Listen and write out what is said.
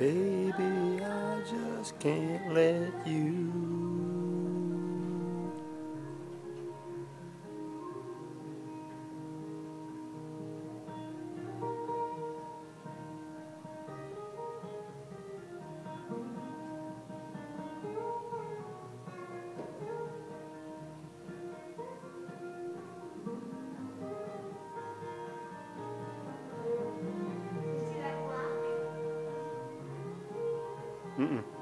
Baby, I just can't let you. 嗯嗯。